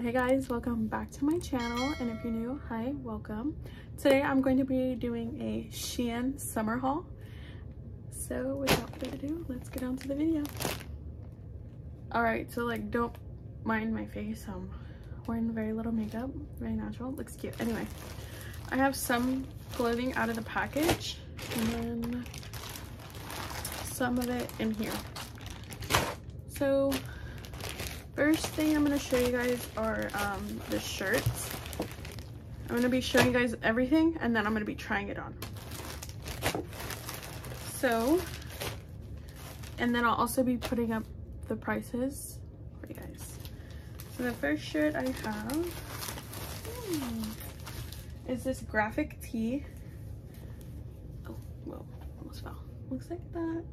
hey guys welcome back to my channel and if you're new hi welcome. Today i'm going to be doing a shein summer haul. So without further ado let's get on to the video. All right so like don't mind my face. I'm wearing very little makeup very natural looks cute. Anyway i have some clothing out of the package and then some of it in here. So First thing I'm going to show you guys are um, the shirts. I'm going to be showing you guys everything and then I'm going to be trying it on. So, and then I'll also be putting up the prices for you guys. So the first shirt I have hmm, is this graphic tee. Oh, well, almost fell. Looks like that.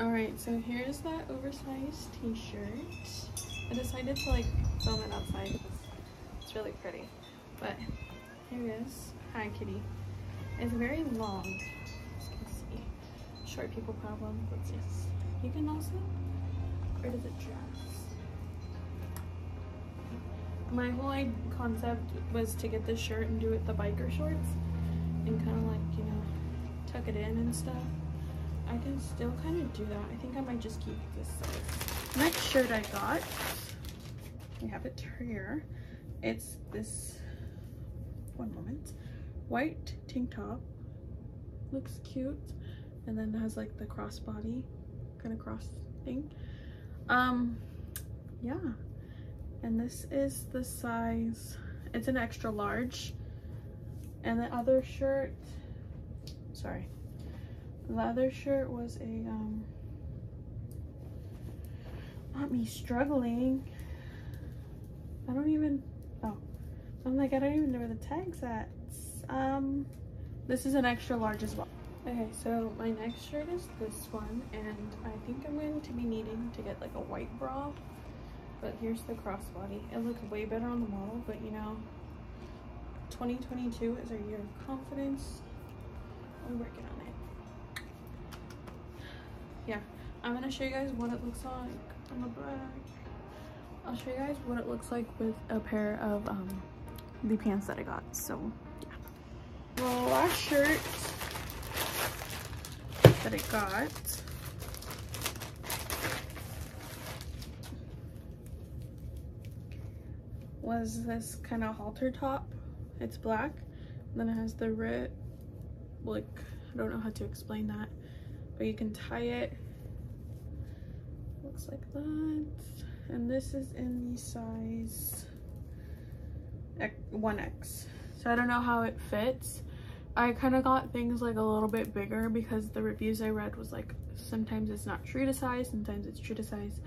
Alright, so here's that oversized t-shirt. I decided to like film it outside it's really pretty. But here it is. Hi kitty. It's very long. As you can see. Short people problem. What's this? You can also or does it dress? My whole concept was to get this shirt and do it the biker shorts and kind of like, you know, tuck it in and stuff. I can still kind of do that. I think I might just keep this size. Next shirt I got, we have it here. It's this, one moment, white tank top. Looks cute. And then it has like the crossbody kind of cross thing. Um, yeah. And this is the size, it's an extra large. And the other shirt, sorry, leather shirt was a um not me struggling. I don't even oh i'm like i don't even know where the tag's at. Um this is an extra large as well. Okay so my next shirt is this one and i think i'm going to be needing to get like a white bra but here's the crossbody. It looked way better on the model but you know 2022 is our year of confidence. I'm working on it yeah. I'm gonna show you guys what it looks like on the back. I'll show you guys what it looks like with a pair of um the pants that i got so yeah. The last shirt that i got was this kind of halter top. It's black then it has the red like i don't know how to explain that but you can tie it. Looks like that. And this is in the size 1x so I don't know how it fits. I kind of got things like a little bit bigger because the reviews I read was like sometimes it's not true to size sometimes it's true to size.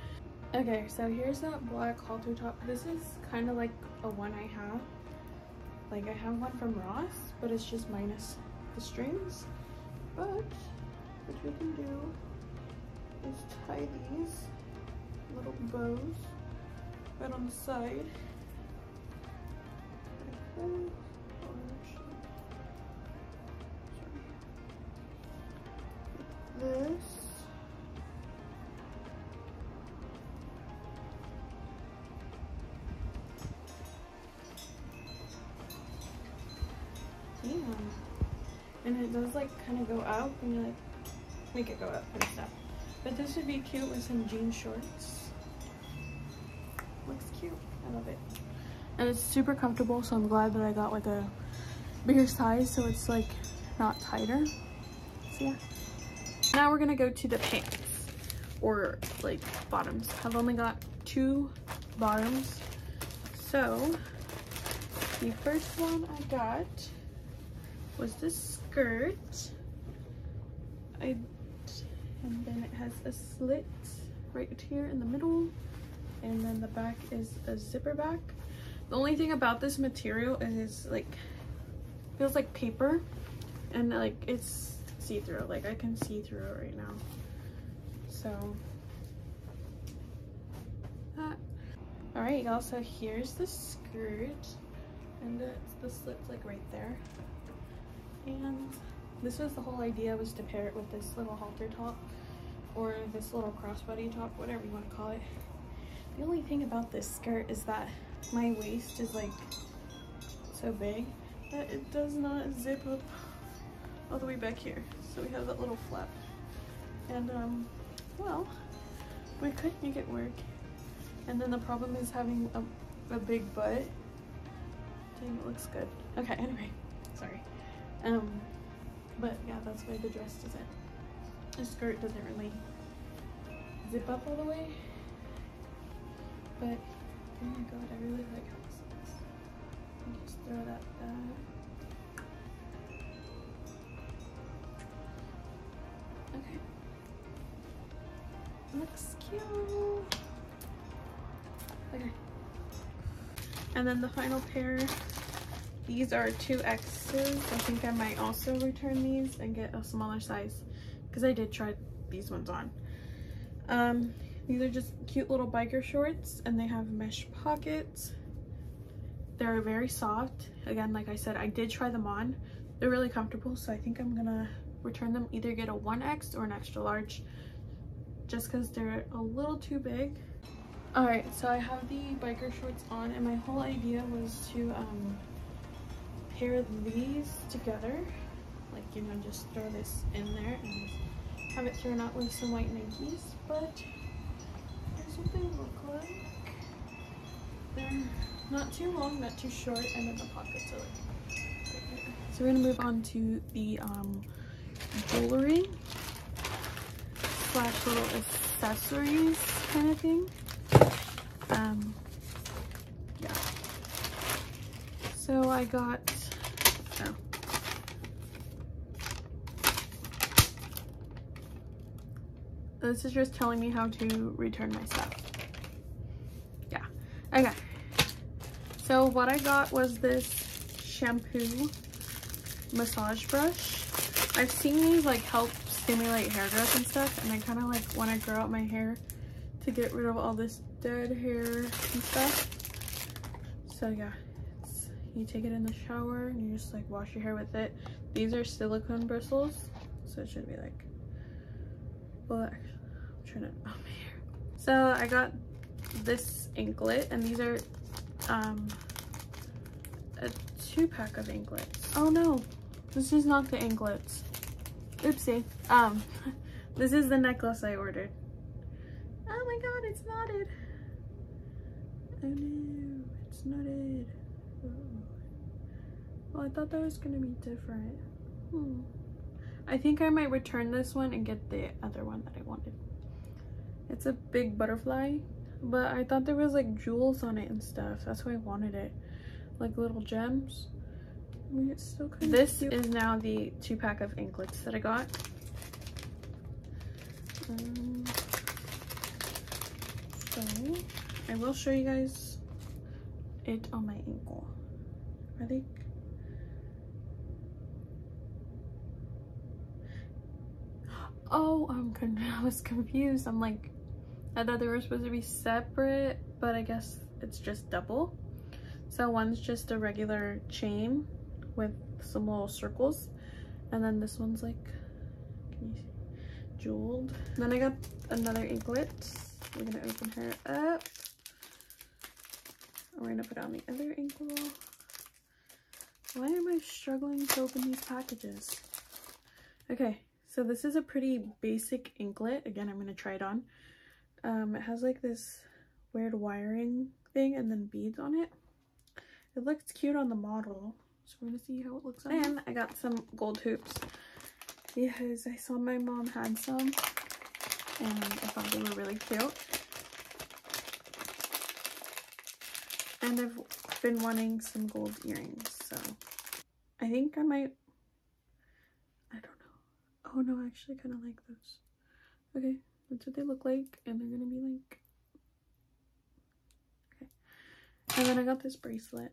Okay so here's that black halter top. This is kind of like a one I have. Like I have one from Ross but it's just minus the strings. But what we can do is tie these little bows right on the side. this. Damn. And it does like kind of go out and you're like make it go up and stuff. But this would be cute with some jean shorts. Looks cute. I love it. And it's super comfortable, so I'm glad that I got like a bigger size so it's like not tighter. So yeah. Now we're gonna go to the pants or like bottoms. I've only got two bottoms. So the first one I got was this skirt. I and then it has a slit right here in the middle. And then the back is a zipper back. The only thing about this material is like feels like paper. And like it's see-through. Like i can see through it right now. So that. All right also here's the skirt. And the, the slit's like right there. And this was the whole idea was to pair it with this little halter top or this little crossbody top, whatever you want to call it. The only thing about this skirt is that my waist is like so big that it does not zip up all the way back here. So we have that little flap. And um, well, we could make it work. And then the problem is having a, a big butt. Dang, it looks good. Okay, anyway, sorry. Um, but yeah, that's why the dress doesn't, the skirt doesn't really zip up all the way. But, oh my god, I really like how this looks. Just throw that back. Okay. Looks cute. Okay. And then the final pair, these are two X's. I think I might also return these and get a smaller size because I did try these ones on. Um, these are just cute little biker shorts and they have mesh pockets. They're very soft. Again, like I said, I did try them on. They're really comfortable, so I think I'm gonna return them, either get a 1X or an extra large just because they're a little too big. All right, so I have the biker shorts on and my whole idea was to um, pair these together. Like, you know, just throw this in there and have it thrown out with some white Nikes, but here's what they look like. They're not too long, not too short, and then the pockets are like So we're gonna move on to the um, jewelry slash little accessories kind of thing. Um, yeah. So I got, oh. This is just telling me how to return my stuff. Yeah. Okay. So what I got was this shampoo massage brush. I've seen these like help stimulate hair growth and stuff and I kind of like want to grow out my hair to get rid of all this dead hair and stuff. So yeah, you take it in the shower and you just like wash your hair with it. These are silicone bristles, so it should be like, I'm trying to, oh my hair. So I got this inklet and these are um, a two pack of inklets. Oh no, this is not the inklets. Oopsie. Um, this is the necklace I ordered. Oh my god, it's knotted. Oh no, it's knotted. Oh. Well, I thought that was gonna be different. Hmm. I think I might return this one and get the other one that I wanted. It's a big butterfly, but I thought there was like jewels on it and stuff. That's why I wanted it. Like little gems. I mean, it's still kind this cute. is now the two pack of inklets that I got. Um, so I will show you guys it on my ankle. I think Oh, I'm I was confused. I'm like, I thought they were supposed to be separate, but I guess it's just double. So one's just a regular chain with some little circles, and then this one's like, jeweled. Then I got another inklet. We're gonna open her up. We're gonna put on the other ankle. Why am I struggling to open these packages? Okay, so this is a pretty basic inklet. Again, I'm gonna try it on. Um, it has like this weird wiring thing and then beads on it. It looks cute on the model. So we're gonna see how it looks on. And I got some gold hoops because I saw my mom had some and I thought they were really cute. And I've been wanting some gold earrings, so I think I might, I don't know. Oh no, I actually kind of like those. Okay, that's what they look like and they're gonna be like, okay. And then I got this bracelet.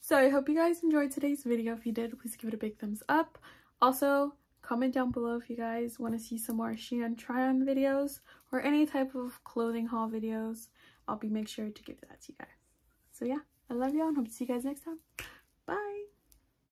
So I hope you guys enjoyed today's video. If you did, please give it a big thumbs up. Also, comment down below if you guys want to see some more Shein try-on videos or any type of clothing haul videos. I'll be make sure to give that to you guys. So yeah, I love y'all and hope to see you guys next time.